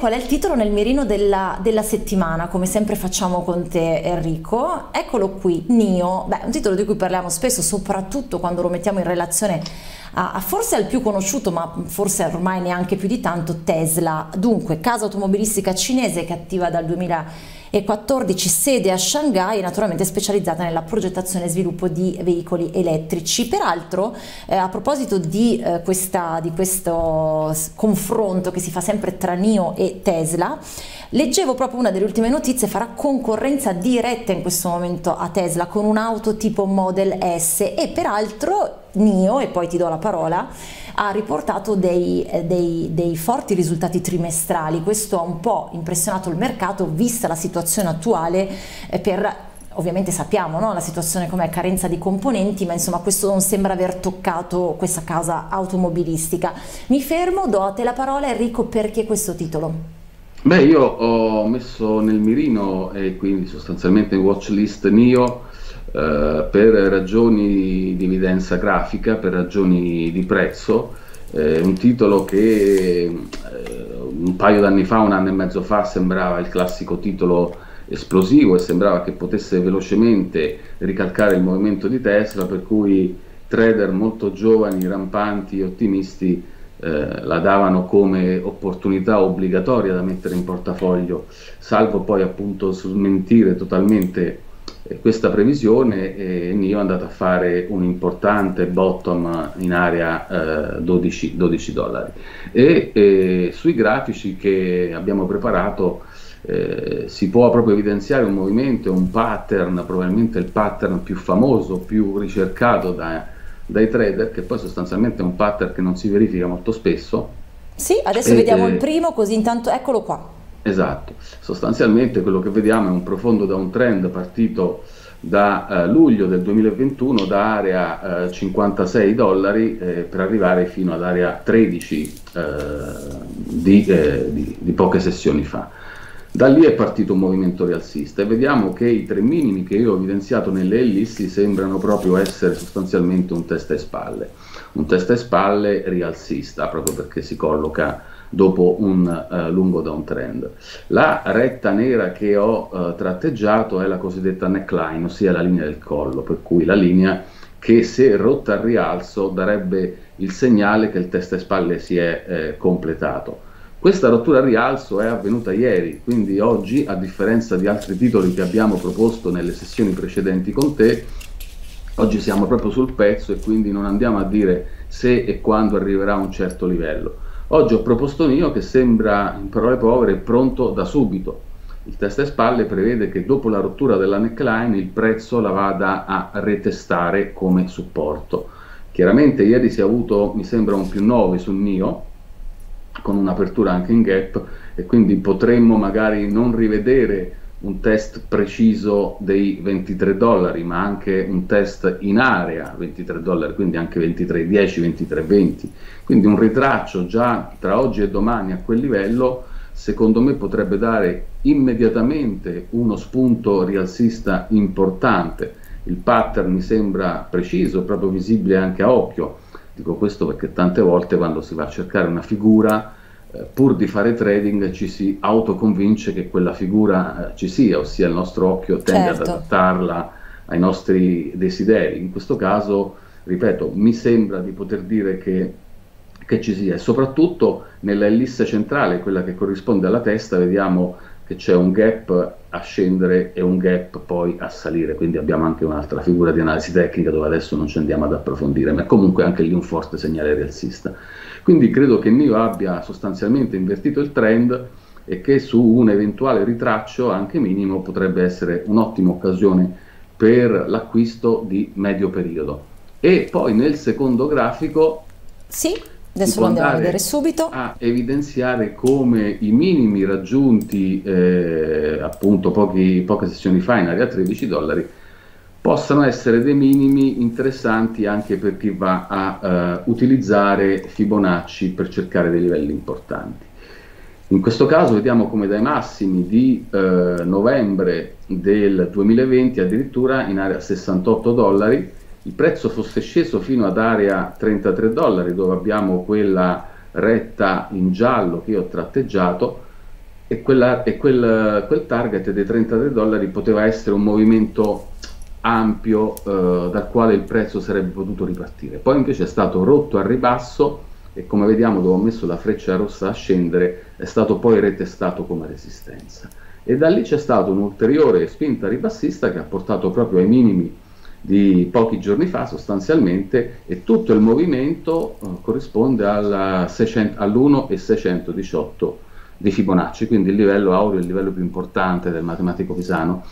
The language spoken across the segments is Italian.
qual è il titolo nel mirino della, della, settimana, come sempre facciamo con te Enrico. Eccolo qui, Nio, Beh, un titolo di cui parliamo spesso, soprattutto quando lo mettiamo in relazione a, a forse al più conosciuto, ma forse ormai neanche più di tanto, Tesla. Dunque, casa automobilistica cinese che attiva dal 2000 e 14 sede a Shanghai naturalmente specializzata nella progettazione e sviluppo di veicoli elettrici. Peraltro eh, a proposito di, eh, questa, di questo confronto che si fa sempre tra NIO e Tesla, leggevo proprio una delle ultime notizie, farà concorrenza diretta in questo momento a Tesla con un'auto tipo Model S e peraltro NIO, e poi ti do la parola, ha riportato dei, eh, dei, dei, forti risultati trimestrali. Questo ha un po' impressionato il mercato vista la situazione attuale eh, per ovviamente sappiamo no? la situazione com'è, carenza di componenti, ma insomma questo non sembra aver toccato questa casa automobilistica. Mi fermo, do a te la parola Enrico, perché questo titolo? Beh, io ho messo nel mirino e quindi sostanzialmente in watch list NIO eh, per ragioni di evidenza grafica, per ragioni di prezzo, eh, un titolo che eh, un paio d'anni fa, un anno e mezzo fa, sembrava il classico titolo esplosivo e sembrava che potesse velocemente ricalcare il movimento di Tesla, per cui trader molto giovani, rampanti, ottimisti eh, la davano come opportunità obbligatoria da mettere in portafoglio, salvo poi appunto smentire totalmente questa previsione e NIO è andato a fare un importante bottom in area eh, 12, 12, dollari e eh, sui grafici che abbiamo preparato eh, si può proprio evidenziare un movimento, un pattern, probabilmente il pattern più famoso, più ricercato da, dai trader, che poi sostanzialmente è un pattern che non si verifica molto spesso. Sì, adesso e, vediamo il primo, così intanto eccolo qua. Esatto, sostanzialmente quello che vediamo è un profondo downtrend partito da eh, luglio del 2021 da area eh, 56 dollari eh, per arrivare fino ad area 13 eh, di, eh, di, di, poche sessioni fa. Da lì è partito un movimento rialzista e vediamo che i tre minimi che io ho evidenziato nelle ellissi sembrano proprio essere sostanzialmente un testa e spalle, un testa e spalle rialzista proprio perché si colloca dopo un uh, lungo downtrend. La retta nera che ho uh, tratteggiato è la cosiddetta neckline, ossia la linea del collo, per cui la linea che se rotta al rialzo darebbe il segnale che il testa e spalle si è eh, completato. Questa rottura al rialzo è avvenuta ieri, quindi oggi, a differenza di altri titoli che abbiamo proposto nelle sessioni precedenti con te, oggi siamo proprio sul pezzo e quindi non andiamo a dire se e quando arriverà a un certo livello Oggi ho proposto Nio che sembra, in parole povere, pronto da subito. Il testa e spalle prevede che dopo la rottura della neckline il prezzo la vada a retestare come supporto. Chiaramente ieri si è avuto, mi sembra, un più 9 sul Nio, con un'apertura anche in gap, e quindi potremmo magari non rivedere un test preciso dei 23 dollari, ma anche un test in area 23 dollari, quindi anche 23,10, 23,20. Quindi un ritraccio già tra oggi e domani a quel livello, secondo me potrebbe dare immediatamente uno spunto rialzista importante. Il pattern mi sembra preciso, proprio visibile anche a occhio. Dico questo perché tante volte quando si va a cercare una figura pur di fare trading ci si autoconvince che quella figura eh, ci sia, ossia il nostro occhio tende certo. ad adattarla ai nostri desideri. In questo caso, ripeto, mi sembra di poter dire che, che ci sia e soprattutto nella ellisse centrale, quella che corrisponde alla testa, vediamo che c'è un gap a scendere e un gap poi a salire, quindi abbiamo anche un'altra figura di analisi tecnica dove adesso non ci andiamo ad approfondire, ma comunque anche lì un forte segnale rialzista. Quindi credo che NIO abbia sostanzialmente invertito il trend e che su un eventuale ritraccio, anche minimo, potrebbe essere un'ottima occasione per l'acquisto di medio periodo. E poi nel secondo grafico sì, adesso lo andiamo a vedere subito a evidenziare come i minimi raggiunti eh, appunto pochi, poche sessioni fa in area 13 dollari possano essere dei minimi interessanti anche per chi va a uh, utilizzare Fibonacci per cercare dei livelli importanti. In questo caso vediamo come dai massimi di uh, novembre del 2020 addirittura in area 68 dollari il prezzo fosse sceso fino ad area 33 dollari dove abbiamo quella retta in giallo che ho tratteggiato e, quella, e quel, quel, target dei 33 dollari poteva essere un movimento ampio eh, dal quale il prezzo sarebbe potuto ripartire. Poi invece è stato rotto al ribasso e come vediamo dove ho messo la freccia rossa a scendere è stato poi retestato come resistenza. E da lì c'è stata un'ulteriore spinta ribassista che ha portato proprio ai minimi di pochi giorni fa sostanzialmente e tutto il movimento eh, corrisponde all'1,618 di Fibonacci, quindi il livello aureo il livello più importante del matematico pisano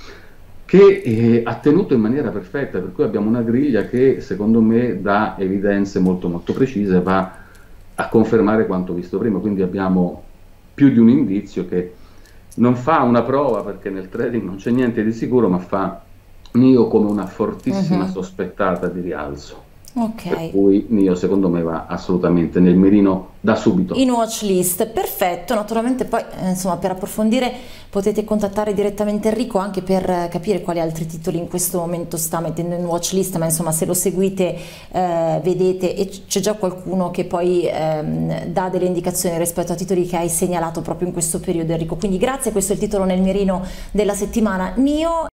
che eh, ha tenuto in maniera perfetta, per cui abbiamo una griglia che secondo me dà evidenze molto molto precise, va a confermare quanto visto prima, quindi abbiamo più di un indizio che non fa una prova perché nel trading non c'è niente di sicuro, ma fa Nio come una fortissima uh-huh. sospettata di rialzo. Ok. Per cui Nio secondo me va assolutamente nel mirino da subito. In watch list, perfetto. Naturalmente poi eh, insomma per approfondire potete contattare direttamente Enrico anche per capire quali altri titoli in questo momento sta mettendo in watch list, ma insomma se lo seguite eh, vedete e c'è già qualcuno che poi ehm, dà delle indicazioni rispetto a titoli che hai segnalato proprio in questo periodo Enrico. Quindi grazie, questo è il titolo nel mirino della settimana. Nio